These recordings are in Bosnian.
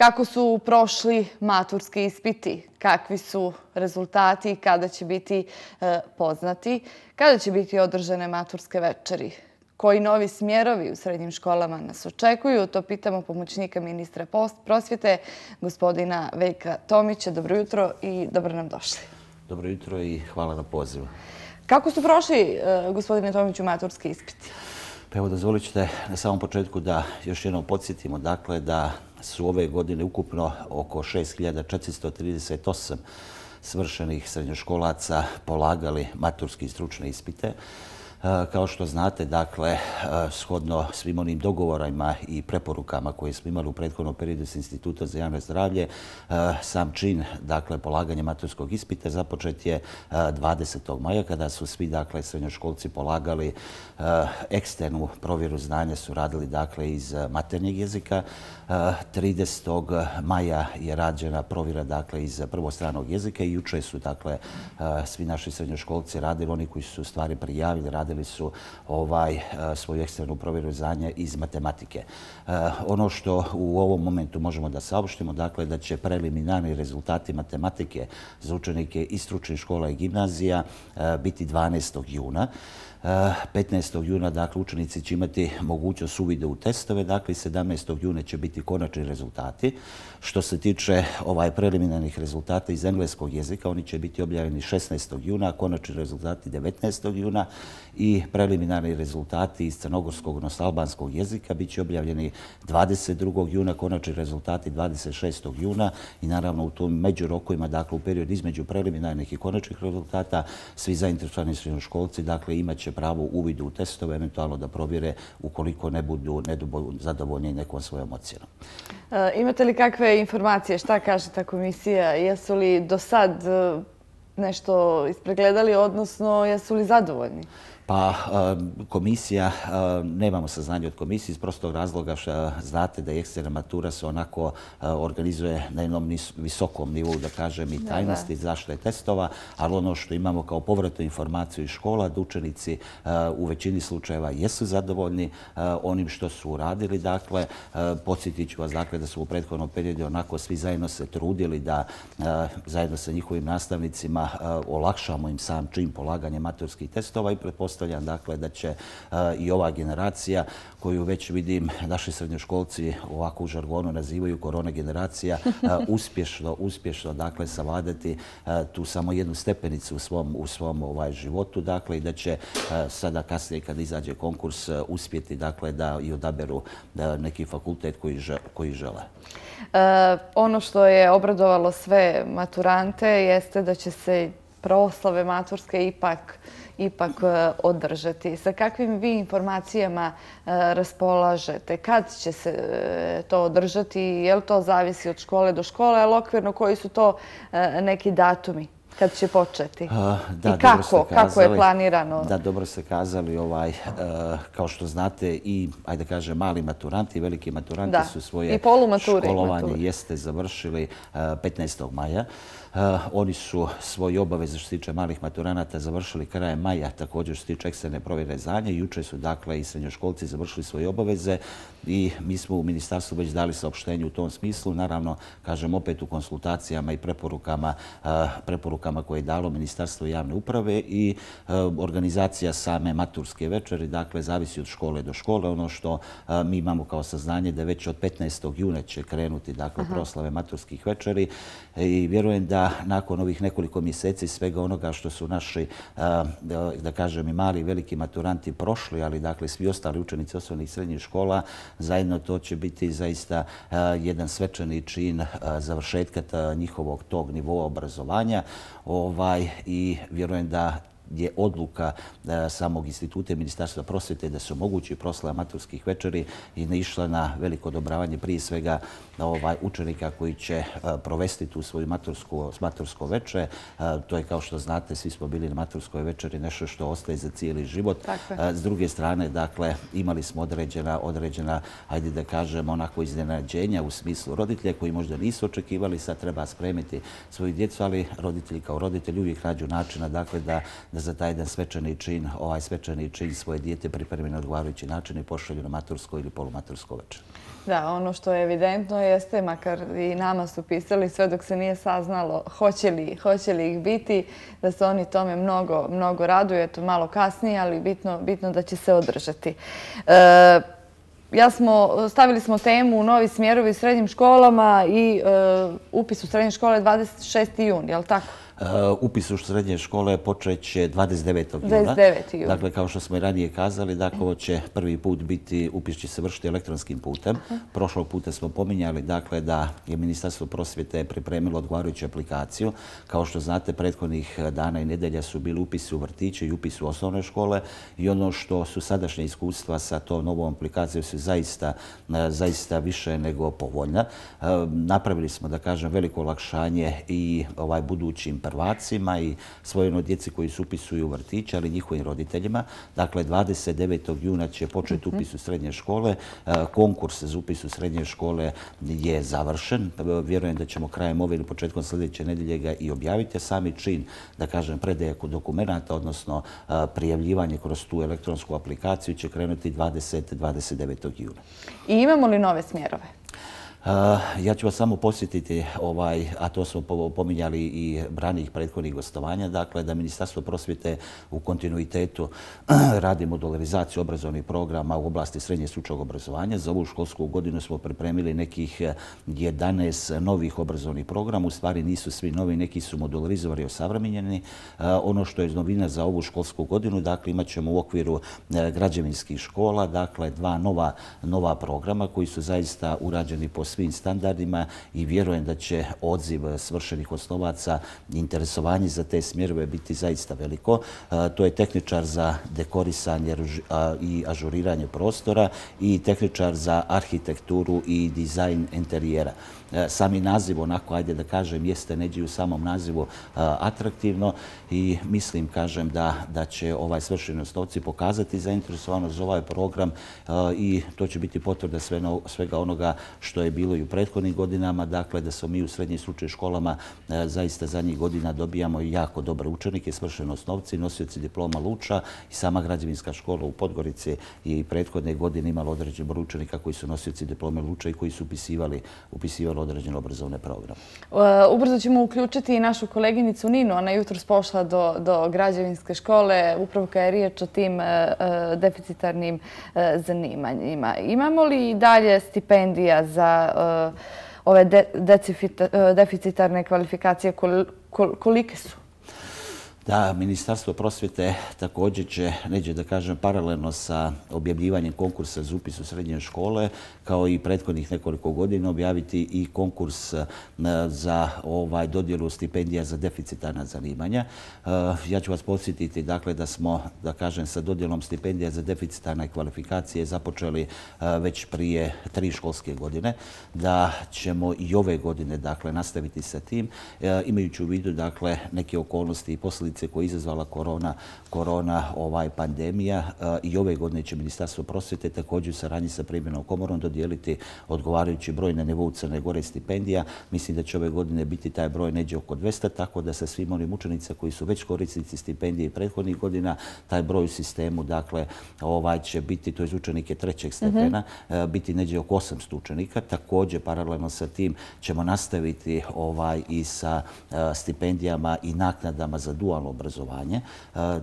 Kako su prošli maturski ispiti? Kakvi su rezultati? Kada će biti e, poznati? Kada će biti održane maturske večeri? Koji novi smjerovi u srednjim školama nas očekuju? To pitamo pomoćnika ministra prosvjete, gospodina Veljka Tomića. Dobro jutro i dobro nam došli. Dobro jutro i hvala na pozivu. Kako su prošli, e, gospodine Tomiću, maturski ispiti? Pa evo, dozvolit ćete na samom početku da još jednom podsjetimo dakle, da su ove godine ukupno oko 6438 svršenih srednjoškolaca polagali maturski stručne ispite. Kao što znate, dakle, shodno svim onim dogovorima i preporukama koje smo imali u prethodnom periodu s Instituta za javno zdravlje, sam čin, dakle, polaganje maturskog ispita započet je 20. maja, kada su svi, dakle, srednjoškolci polagali eksternu provjeru znanja, su radili, dakle, iz maternjeg jezika. 30. maja je rađena provjera, dakle, iz prvostranog jezika i juče su, dakle, svi naši srednjoškolci radili, oni koji su stvari prijavili, radili radili su ovaj eh, svoju eksternu provjeru znanja iz matematike. Eh, ono što u ovom momentu možemo da saopštimo, dakle, da će preliminarni rezultati matematike za učenike i stručnih škola i gimnazija eh, biti 12. juna. Eh, 15. juna dakle, učenici će imati mogućnost uvide u testove, dakle 17. juna će biti konačni rezultati. Što se tiče ovaj preliminarnih rezultata iz engleskog jezika, oni će biti objavljeni 16. juna, konačni rezultati 19. juna i preliminarni rezultati iz crnogorskog, odnosno albanskog jezika bit će objavljeni 22. juna, konačni rezultati 26. juna i naravno u tom među rokovima, dakle u periodu između preliminarnih i konačnih rezultata, svi zainteresovani srednjoškolci dakle, imat će pravo uvidu u testove, eventualno da provjere ukoliko ne budu zadovoljni nekom svojom ocjenom. E, imate li kakve informacije? Šta kaže ta komisija? Jesu li do sad e, nešto ispregledali, odnosno jesu li zadovoljni? Pa komisija, nemamo saznanje od komisije iz prostog razloga što znate da eksterna matura se onako organizuje na jednom visokom nivou, da kažem, i tajnosti zašto je testova, ali ono što imamo kao povratnu informaciju iz škola, da učenici u većini slučajeva jesu zadovoljni onim što su uradili. Dakle, podsjetit ću vas dakle, da su u prethodnom periodu onako svi zajedno se trudili da zajedno sa njihovim nastavnicima olakšamo im sam čin polaganja maturskih testova i pretpostavljamo pretpostavljam dakle, da će uh, i ova generacija koju već vidim naši srednjoškolci ovako u žargonu nazivaju korona generacija uh, uspješno, uspješno dakle, savladati uh, tu samo jednu stepenicu u svom, u svom ovaj, životu dakle, i da će sada kasnije kad izađe konkurs uspjeti dakle, da i odaberu da neki fakultet koji, koji žele. ono što je obradovalo sve maturante jeste da će se proslave maturske ipak ipak e, održati. Sa kakvim vi informacijama e, raspolažete? Kad će se e, to održati? Je li to zavisi od škole do škole? Ali okvirno koji su to neki datumi? Kad će početi? I kako? Kako je planirano? Da, dobro ste kazali. Ovaj, kao što znate, i, ajde kaže, mali maturanti i veliki maturanti su svoje školovanje jeste završili 15. maja. Oni su svoji obaveze što se tiče malih maturanata završili krajem maja, također što se tiče eksterne provjere zanje. Juče su dakle i srednjoškolci završili svoje obaveze i mi smo u ministarstvu već dali saopštenje u tom smislu. Naravno, kažem opet u konsultacijama i preporukama, preporukama koje je dalo Ministarstvo javne uprave i organizacija same maturske večeri, dakle, zavisi od škole do škole. Ono što mi imamo kao saznanje da već od 15. june će krenuti dakle, proslave maturskih večeri i vjerujem da nakon ovih nekoliko mjeseci svega onoga što su naši, da kažem, i mali i veliki maturanti prošli, ali dakle svi ostali učenici osnovnih srednjih škola, zajedno to će biti zaista jedan svečani čin završetka njihovog tog nivoa obrazovanja. Ovaj, i vjerujem da je odluka e, samog instituta ministarstva prosvete da se omogući proslava maturskih večeri i ne išla na veliko odobravanje prije svega ovaj, učenika koji će e, provesti tu svoju matursko veče. E, to je kao što znate, svi smo bili na maturskoj večeri, nešto što ostaje za cijeli život. S druge strane, dakle, imali smo određena, određena, ajde da kažem, onako iznenađenja u smislu roditelja koji možda nisu očekivali, sad treba spremiti svoju djecu, ali roditelji kao roditelji uvijek nađu načina dakle, da, da za taj jedan svečani čin, ovaj svečani čin svoje dijete pripremi na odgovarajući način i pošalju na matursko ili polumatursko večer. Da, ono što je evidentno jeste, makar i nama su pisali sve dok se nije saznalo hoće li, hoće li ih biti, da se oni tome mnogo, mnogo raduju, eto malo kasnije, ali bitno, bitno da će se održati. E, ja smo, stavili smo temu u novi smjerovi u srednjim školama i e, upis u srednje škole 26. jun, je li tako? Uh, upis u srednje škole počeće 29. juna. 29. juna. Dakle, kao što smo i ranije kazali, dakle, ovo će prvi put biti, upis će se vršiti elektronskim putem. Prošlog puta smo pominjali, dakle, da je Ministarstvo prosvjete pripremilo odgovarajuću aplikaciju. Kao što znate, prethodnih dana i nedelja su bili upisi u vrtiće i upisi u osnovne škole i ono što su sadašnje iskustva sa to novom aplikacijom su zaista, zaista više nego povoljna. Napravili smo, da kažem, veliko olakšanje i ovaj budućim prvacima i svojeno djeci koji se upisuju u vrtiće, ali njihovim roditeljima. Dakle, 29. juna će početi mhm. upis u srednje škole. E, konkurs za upis u srednje škole je završen. Vjerujem da ćemo krajem ove ili početkom sljedeće nedelje ga i objaviti. Sami čin, da kažem, predaje dokumenta, odnosno e, prijavljivanje kroz tu elektronsku aplikaciju će krenuti 20. 29. juna. I imamo li nove smjerove? Ja ću vas samo posjetiti, ovaj, a to smo pominjali i branih prethodnih gostovanja, dakle da Ministarstvo prosvjete u kontinuitetu radi modularizaciju obrazovnih programa u oblasti srednje stručnog obrazovanja. Za ovu školsku godinu smo pripremili nekih e, 11 novih obrazovnih programa. U stvari nisu svi novi, neki su modularizovani i osavremenjeni. E, ono što je novina za ovu školsku godinu, dakle imat ćemo u okviru e, građevinskih škola, dakle dva nova, nova programa koji su zaista urađeni po svim standardima i vjerujem da će odziv eh, svršenih osnovaca interesovanje za te smjerove biti zaista veliko. Eh, to je tehničar za dekorisanje i ažuriranje prostora i tehničar za arhitekturu i dizajn interijera. Eh, sami naziv, onako, ajde da kažem, jeste neđe u samom nazivu atraktivno i mislim, kažem, da, da će ovaj svršeni osnovci pokazati zainteresovanost za ovaj program eh, i to će biti potvrda svega onoga što je bilo i u prethodnim godinama, dakle da smo mi u srednjim slučaju školama eh, zaista zadnjih godina dobijamo jako dobre učenike, svršeni osnovci, nosioci diploma Luča i sama građevinska škola u Podgorici i prethodne godine imala određen broj učenika koji su nosioci diplome Luča i koji su upisivali, upisivali određene obrazovne programe. Eh, ubrzo ćemo uključiti i našu koleginicu Ninu. Ona jutro spošla do, do građevinske škole, upravo kada je riječ o tim e, e, deficitarnim e, zanimanjima. Imamo li dalje stipendija za e, ove e, deficitarne kvalifikacije? Kolike su? Da, Ministarstvo prosvjete također će, neđe da kažem, paralelno sa objavljivanjem konkursa za upis u srednje škole, kao i prethodnih nekoliko godina, objaviti i konkurs e, za ovaj dodjelu stipendija za deficitarna zanimanja. E, ja ću vas podsjetiti dakle, da smo, da kažem, sa dodjelom stipendija za deficitarne kvalifikacije započeli e, već prije tri školske godine, da ćemo i ove godine dakle, nastaviti sa tim, imajući u vidu dakle, neke okolnosti i posljedice posljedice koje je izazvala korona, korona ovaj pandemija eh, i ove godine će Ministarstvo prosvjete također sa ranji sa primjenom komorom dodijeliti odgovarajući broj na nivou Crne Gore stipendija. Mislim da će ove godine biti taj broj neđe oko 200, tako da sa svim onim učenica koji su već korisnici stipendije i prethodnih godina, taj broj u sistemu, dakle, ovaj će biti, to je učenike trećeg stepena, eh, biti neđe oko 800 učenika. Također, paralelno sa tim, ćemo nastaviti ovaj i sa eh, stipendijama i naknadama za dualno obrazovanje. E,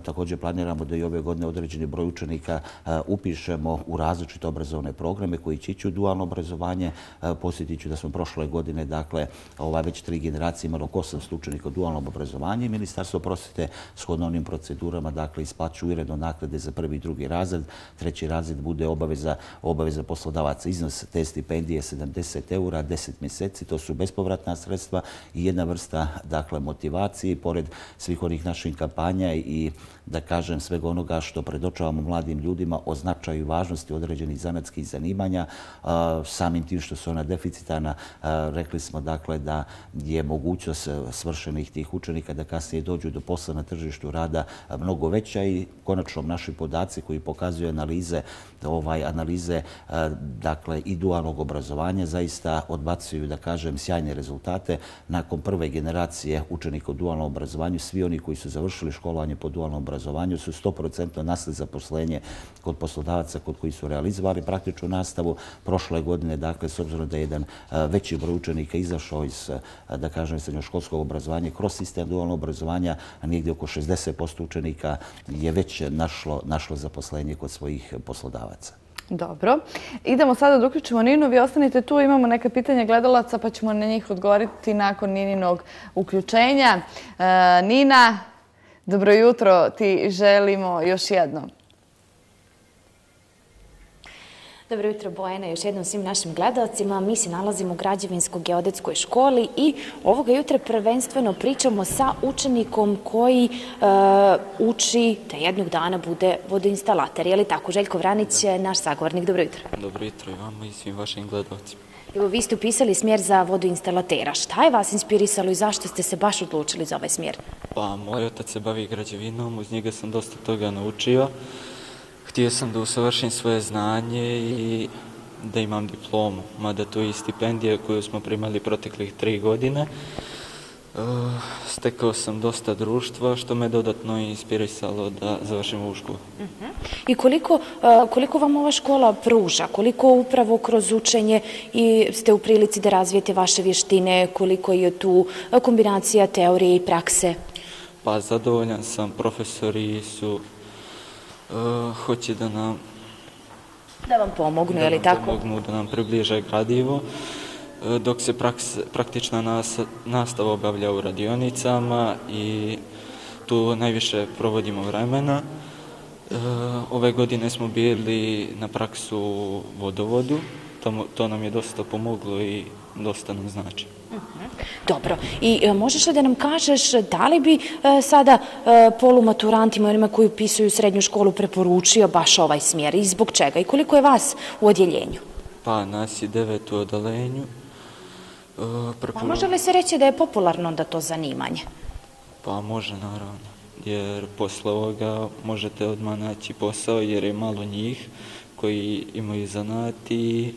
također planiramo da i ove godine određeni broj učenika e, upišemo u različite obrazovne programe koji će ići u dualno obrazovanje. E, posjetit ću da smo prošle godine, dakle, ovaj već tri generacije imali oko 800 učenika u dualnom obrazovanju i Ministarstvo prosvete shodno onim procedurama, dakle, isplaću uredno naklade za prvi i drugi razred. Treći razred bude obaveza, obaveza poslodavaca. Iznos te stipendije je 70 eura, 10 mjeseci. To su bespovratna sredstva i jedna vrsta, dakle, motivacije. Pored svih onih naših kampanja i da kažem svega onoga što predočavamo mladim ljudima o značaju i važnosti određenih zanatskih zanimanja. Samim tim što su ona deficitana, rekli smo dakle da je mogućnost svršenih tih učenika da kasnije dođu do posla na tržištu rada mnogo veća i konačno naši podaci koji pokazuju analize ovaj analize dakle i dualnog obrazovanja zaista odbacuju da kažem sjajne rezultate nakon prve generacije učenika u dualnom obrazovanju svi oni koji su završili školovanje po dualnom obrazovanju su 100% nasli zaposlenje kod poslodavaca kod koji su realizovali praktičnu nastavu. Prošle godine, dakle, s obzirom da je jedan e, veći broj učenika izašao iz, e, da kažem, srednjoškolskog obrazovanja kroz sistem dualnog obrazovanja, a nigdje oko 60% učenika je već našlo, našlo zaposlenje kod svojih poslodavaca. Dobro. Idemo sada da uključimo Ninu. Vi ostanite tu, imamo neka pitanja gledalaca pa ćemo na njih odgovoriti nakon Nininog uključenja. E, Nina, dobro jutro, ti želimo još jedno. Dobro jutro Bojena, još jednom svim našim gledalcima. Mi se nalazimo u građevinsko-geodetskoj školi i ovoga jutra prvenstveno pričamo sa učenikom koji e, uči da jednog dana bude vodoinstalater. Je li tako? Željko Vranić je naš sagovornik. Dobro jutro. Dobro jutro i vama i svim vašim gledalcima. Evo, vi ste upisali smjer za vodoinstalatera. Šta je vas inspirisalo i zašto ste se baš odlučili za ovaj smjer? Pa, moj otac se bavi građevinom, uz njega sam dosta toga naučio htio sam da usavršim svoje znanje i da imam diplomu, mada to je stipendija koju smo primali proteklih tri godine. Uh, stekao sam dosta društva što me dodatno inspirisalo da završim ovu školu. I koliko, uh, koliko vam ova škola pruža? Koliko upravo kroz učenje i ste u prilici da razvijete vaše vještine? Koliko je tu kombinacija teorije i prakse? Pa zadovoljan sam, profesori su uh, hoće da nam da vam pomognu, je li tako? Da pomognu, da nam približe gradivo, uh, dok se praks, praktična nas, nastava obavlja u radionicama i tu najviše provodimo vremena. Uh, ove godine smo bili na praksu vodovodu, to, to nam je dosta pomoglo i dosta nam znači. Dobro. I e, možeš li da nam kažeš da li bi e, sada e, polumaturantima, onima koji upisuju srednju školu, preporučio baš ovaj smjer i zbog čega? I koliko je vas u odjeljenju? Pa, nas je devet u odalenju. Pa može li se reći da je popularno da to zanimanje? Pa može, naravno. Jer posle ovoga možete odmah naći posao jer je malo njih koji imaju zanati i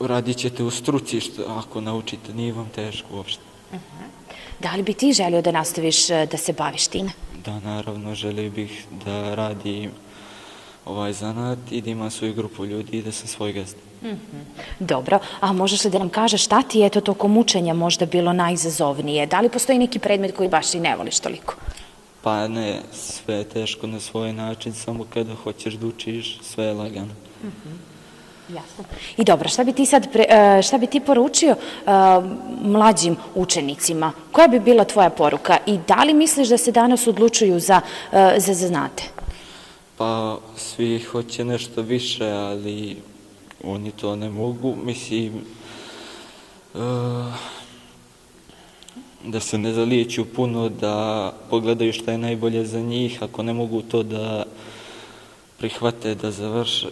radit ćete u struci, što ako naučite, nije vam teško uopšte. Mhm. Da li bi ti želio da nastaviš e, da se baviš time? Da, naravno, želio bih da radim ovaj zanat i da imam svoju grupu ljudi i da sam svoj gazd. Mhm. Dobro, a možeš li da nam kažeš šta ti je to tokom učenja možda bilo najizazovnije? Da li postoji neki predmet koji baš i ne voliš toliko? Pa ne, sve je teško na svoj način, samo kada hoćeš da učiš, sve je lagano. Mhm. Jasno. I dobro, šta bi ti sad, pre, e, šta bi ti poručio uh, mlađim učenicima? Koja bi bila tvoja poruka i da li misliš da se danas odlučuju za, uh, za zanate? Pa, svi hoće nešto više, ali oni to ne mogu. Mislim, uh, da se ne zalijeću puno, da pogledaju šta je najbolje za njih, ako ne mogu to da prihvate da završ,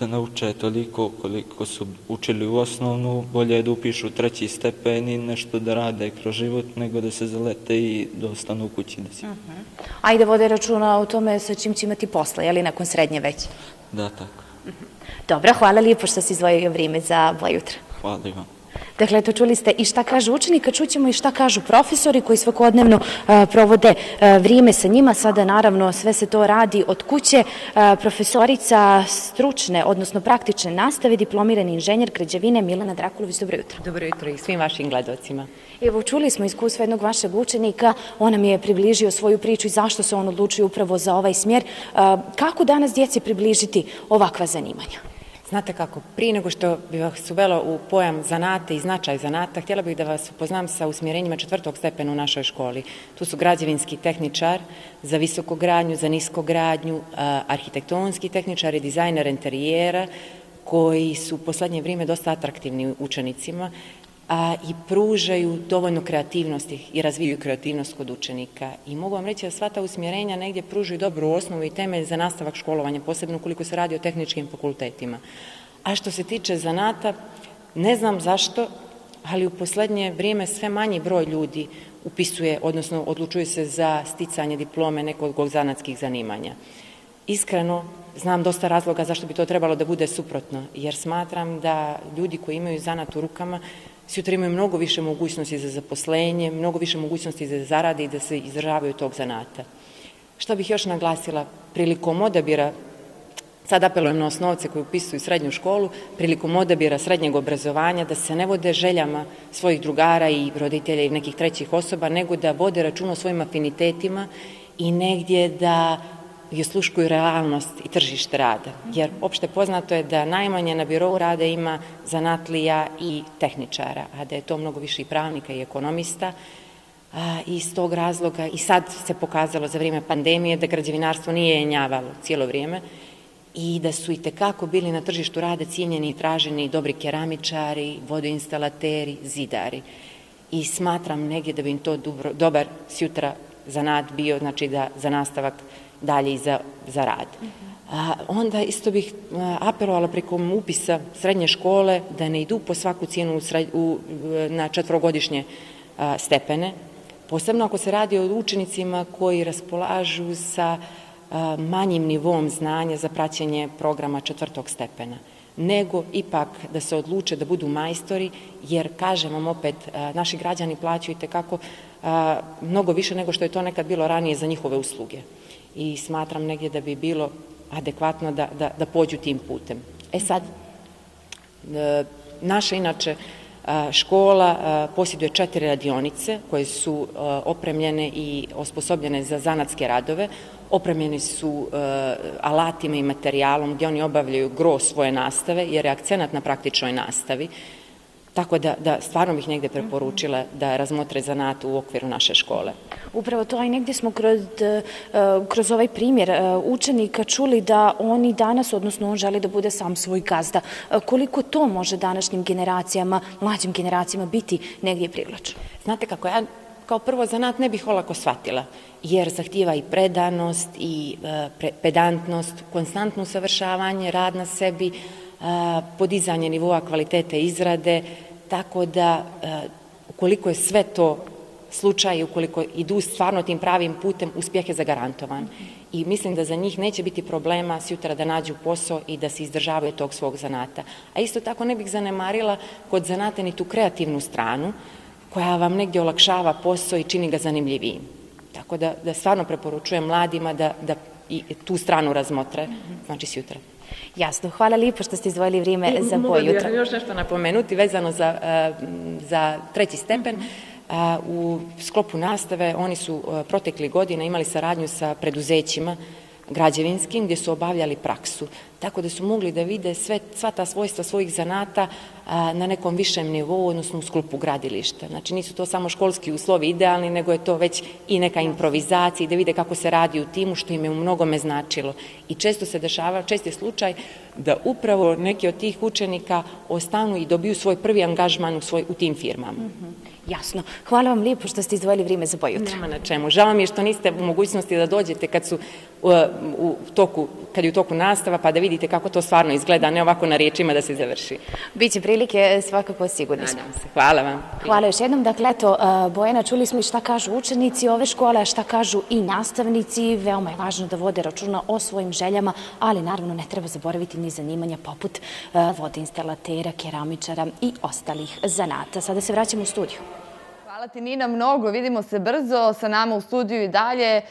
da nauče toliko koliko su učili u osnovnu, bolje je da upišu treći stepen i nešto da rade kroz život, nego da se zalete i da ostanu u kući. Da si. Uh. -huh. A i da vode računa o tome sa čim će imati posla, je li nakon srednje već? Da, tako. Uh mhm. -huh. Dobro, hvala lijepo što si izvojio vrijeme za Bojutra. Hvala i vam. Dakle, to čuli ste i šta kažu učenika, čućemo i šta kažu profesori koji svakodnevno uh, provode uh, vrijeme sa njima. Sada, naravno, sve se to radi od kuće. Uh, profesorica stručne, odnosno praktične nastave, diplomirani inženjer građevine Milana Drakulović. Dobro jutro. Dobro jutro i svim vašim gledocima. Evo, čuli smo iskustvo jednog vašeg učenika. On nam je približio svoju priču i zašto se on odlučio upravo za ovaj smjer. Kako danas djeci približiti ovakva zanimanja? Znate kako, prije nego što bi vas uvelo u pojam zanate i značaj zanata, htjela bih da vas upoznam sa usmjerenjima četvrtog stepena u našoj školi. Tu su građevinski tehničar za visokogradnju, za niskogradnju, arhitektonski tehničar i dizajner interijera, koji su u poslednje vrijeme dosta atraktivni učenicima a, i pružaju dovoljno kreativnosti i razviju kreativnost kod učenika. I mogu vam reći da sva ta usmjerenja negdje pružaju dobru osnovu i temelj za nastavak školovanja, posebno koliko se radi o tehničkim fakultetima. A što se tiče zanata, ne znam zašto, ali u poslednje vrijeme sve manji broj ljudi upisuje, odnosno odlučuje se za sticanje diplome nekog zanatskih zanimanja. Iskreno, znam dosta razloga zašto bi to trebalo da bude suprotno, jer smatram da ljudi koji imaju zanat u rukama sutra imaju mnogo više mogućnosti za zaposlenje, mnogo više mogućnosti za zarade i da se izdržavaju tog zanata. Šta bih još naglasila, prilikom odabira Sad apelujem na osnovce koji upisuju srednju školu, prilikom odabira srednjeg obrazovanja, da se ne vode željama svojih drugara i roditelja i nekih trećih osoba, nego da vode račun o svojim afinitetima i negdje da i osluškuju realnost i tržište rada. Jer opšte poznato je da najmanje na birovu rada ima zanatlija i tehničara, a da je to mnogo više i pravnika i ekonomista. I iz tog razloga, i sad se pokazalo za vrijeme pandemije, da građevinarstvo nije jenjavalo cijelo vrijeme, i da su i tekako bili na tržištu rada cijenjeni i traženi dobri keramičari, vodoinstalateri, zidari. I smatram negdje da bi im to dobro, dobar sjutra zanat bio, znači da za nastavak dalje i za, za rad. A, onda isto bih apelovala preko upisa srednje škole da ne idu po svaku cijenu u sred, u, na četvrogodišnje a, stepene, posebno ako se radi o učenicima koji raspolažu sa manjim nivom znanja za praćenje programa četvrtog stepena, nego ipak da se odluče da budu majstori, jer, kažem vam opet, naši građani plaćaju i tekako mnogo više nego što je to nekad bilo ranije za njihove usluge. I smatram negdje da bi bilo adekvatno da, da, da pođu tim putem. E sad, e, naša inače e, škola e, posjeduje četiri radionice koje su opremljene i osposobljene za zanatske radove opremljeni su alatima i materijalom gdje oni obavljaju gro svoje nastave, jer je akcenat na praktičnoj nastavi. Tako da, da stvarno bih negde preporučila da razmotre zanat u okviru naše škole. Upravo to, aj negde smo kroz, e, kroz ovaj primjer e, učenika čuli da oni danas, odnosno on želi da bude sam svoj gazda. Koliko to može današnjim generacijama, mlađim generacijama biti negdje privlačno? Znate kako, ja kao prvo zanat ne bih olako shvatila jer zahtijeva i predanost i e, pedantnost, konstantno usavršavanje, rad na sebi, e, podizanje nivoa kvalitete izrade, tako da e, ukoliko je sve to slučaj, ukoliko idu stvarno tim pravim putem, uspjeh je zagarantovan. I mislim da za njih neće biti problema sutra da nađu posao i da se izdržavaju tog svog zanata. A isto tako ne bih zanemarila kod zanata ni tu kreativnu stranu, koja vam negdje olakšava posao i čini ga zanimljivijim. Tako da, da stvarno preporučujem mladima da, da i tu stranu razmotre, znači sutra. jutra. Jasno, hvala lijepo što ste izvojili vrijeme e, za boj jutra. Mogu još nešto napomenuti vezano za, e, za treći stepen. U sklopu nastave oni su e, protekli godine imali saradnju sa preduzećima građevinskim gdje su obavljali praksu. Tako da su mogli da vide sve, sva ta svojstva svojih zanata a, na nekom višem nivou, odnosno u sklupu gradilišta. Znači nisu to samo školski uslovi idealni, nego je to već i neka improvizacija i da vide kako se radi u timu, što im je u mnogome značilo. I često se dešava, čest je slučaj da upravo neki od tih učenika ostanu i dobiju svoj prvi angažman u, svoj, u tim firmama. Mm -hmm. Jasno. Hvala vam lijepo što ste izdvojili vrijeme za boj jutra. Nema na čemu. Žao mi je što niste u mogućnosti da dođete kad su u, u toku, kad je u toku nastava, pa da vidite kako to stvarno izgleda, ne ovako na riječima da se završi. Biće prilike, svakako sigurni smo. se. Hvala vam. Hvala još jednom. Dakle, eto, Bojena, čuli smo i šta kažu učenici ove škole, a šta kažu i nastavnici. Veoma je važno da vode računa o svojim željama, ali naravno ne treba zaboraviti ni zanimanja poput vodinstalatera, keramičara i ostalih zanata. Sada se vraćamo u studiju. Hvala ti Nina mnogo, vidimo se brzo sa nama u studiju i dalje. E,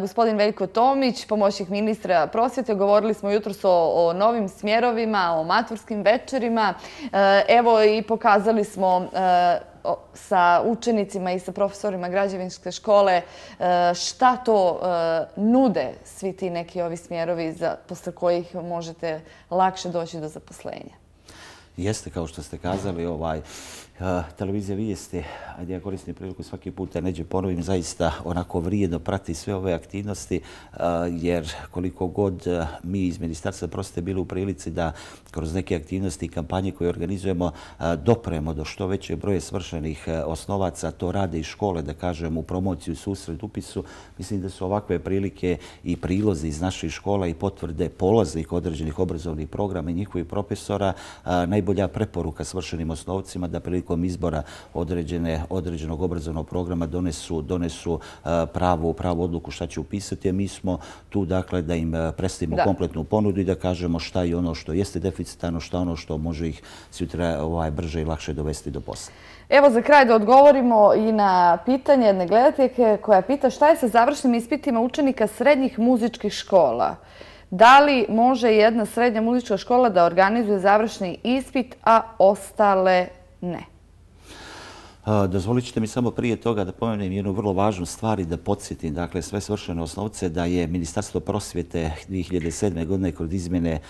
gospodin Veljko Tomić, pomoćnik ministra prosvjete, govorili smo jutro o, o novim smjerovima, o maturskim večerima. E, evo i pokazali smo e, sa učenicima i sa profesorima građevinske škole e, šta to e, nude svi ti neki ovi smjerovi za, posle kojih možete lakše doći do zaposlenja. Jeste, kao što ste kazali, ovaj, televizija vijesti, ajde ja koristim priliku svaki put da neđe ponovim, zaista onako vrijedno prati sve ove aktivnosti, jer koliko god mi iz Ministarstva proste bili u prilici da kroz neke aktivnosti i kampanje koje organizujemo dopremo do što veće broje svršenih osnovaca, to rade i škole, da kažem, u promociju susret, susred upisu. Mislim da su ovakve prilike i prilozi iz naših škola i potvrde polaznih određenih obrazovnih programa i njihovih profesora najbolja preporuka svršenim osnovcima da prilike prilikom izbora određenog obrazovnog programa donesu pravu odluku šta će upisati. Mi smo tu dakle, da im predstavimo kompletnu ponudu i da kažemo šta je ono što jeste deficitarno, šta je ono što može ih sutra ovaj, brže i lakše dovesti do posla. Evo za kraj da odgovorimo i na pitanje jedne gledateljke koja pita šta je sa završnim ispitima učenika srednjih muzičkih škola. Da li može jedna srednja muzička škola da organizuje završni ispit, a ostale ne? Dozvolit ćete mi samo prije toga da pomenem jednu vrlo važnu stvar i da podsjetim dakle, sve svršene osnovce da je Ministarstvo prosvjete 2007. godine kod izmjene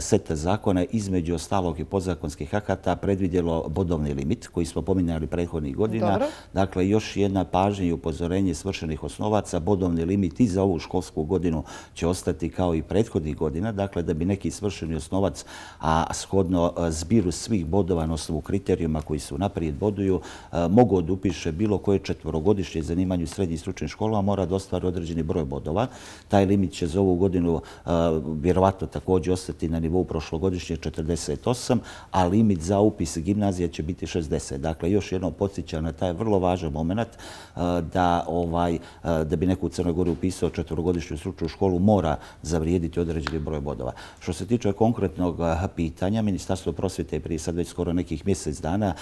seta zakona između ostalog i podzakonskih akata predvidjelo bodovni limit koji smo pominjali prethodnih godina. Dakle, još jedna pažnja i upozorenje svršenih osnovaca. Bodovni limit i za ovu školsku godinu će ostati kao i prethodnih godina. Dakle, da bi neki svršeni osnovac, a shodno zbiru svih bodova na osnovu kriterijuma koji su naprijed boduju, mogu da upiše bilo koje četvorogodišnje zanimanje u srednjih stručnim školama, mora da ostvari određeni broj bodova. Taj limit će za ovu godinu vjerovatno također ostati na nivou prošlogodišnje 48, a limit za upis gimnazija će biti 60. Dakle, još jedno podsjeća na taj vrlo važan moment da ovaj, da bi neko u Crnoj Gori upisao četvorogodišnju stručnu školu mora zavrijediti određeni broj bodova. Što se tiče konkretnog pitanja, Ministarstvo prosvjete je prije sad već skoro nekih mjesec dana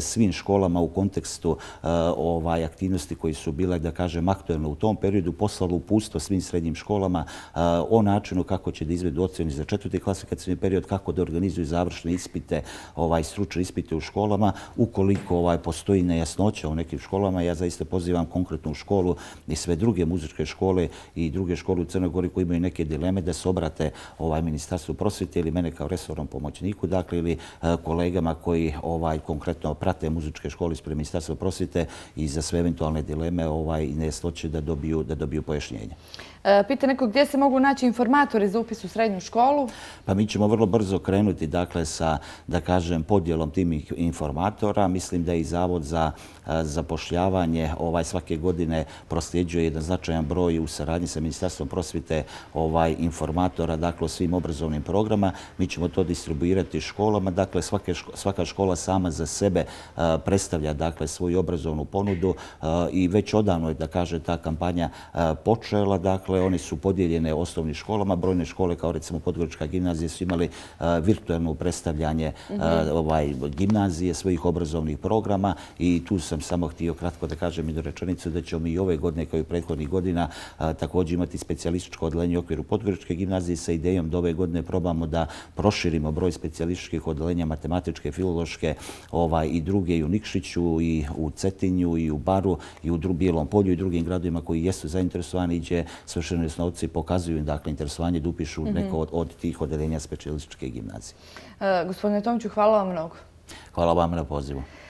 svim školama u u kontekstu e, ovaj aktivnosti koji su bile, da kažem, aktuelne u tom periodu, poslalo upustvo svim srednjim školama e, o načinu kako će da izvedu ocjeni za četvrti klasifikacijni period, kako da organizuju završne ispite, ovaj stručne ispite u školama. Ukoliko ovaj postoji nejasnoća u nekim školama, ja zaista pozivam konkretnu školu i sve druge muzičke škole i druge škole u Crnoj Gori koji imaju neke dileme da se obrate ovaj ministarstvu prosvete ili mene kao resornom pomoćniku, dakle, ili e, kolegama koji ovaj konkretno prate muzičke škole ispred ministarstva prosvjete i za sve eventualne dileme ovaj, i nejasnoće da dobiju, da dobiju pojašnjenje. E, pita neko gdje se mogu naći informatori za upis u srednju školu? Pa mi ćemo vrlo brzo krenuti dakle, sa, da kažem, podjelom tim informatora. Mislim da i Zavod za e, zapošljavanje ovaj, svake godine prosljeđuje jedan značajan broj u saradnji sa Ministarstvom prosvite ovaj, informatora dakle, o svim obrazovnim programa. Mi ćemo to distribuirati školama. Dakle, svake, svaka škola sama za sebe e, predstavlja dakle, svoju obrazovnu ponudu i već odavno je, da kaže, ta kampanja počela. Dakle, Dakle, one su podijeljene osnovnim školama. Brojne škole, kao recimo Podgorička gimnazija, su imali virtualno predstavljanje ovaj, gimnazije, svojih obrazovnih programa i tu sam samo htio kratko da kažem i do rečenicu da ćemo i ove godine, kao i prethodnih godina, također imati specijalističko odlenje u okviru Podgoričke gimnazije sa idejom da ove godine probamo da proširimo broj specijalističkih odlenja matematičke, filološke ovaj, i druge i u Nikšiću, i u Cetinju, i u Baru, i u Bijelom polju i drugim gradovima koji jesu zainteresovani iđe svršeni osnovci pokazuju dakle, interesovanje da upišu mhm. neko od tih odelenja specijalističke gimnazije. E, gospodine Tomiću, hvala vam mnogo. Hvala vam na pozivu.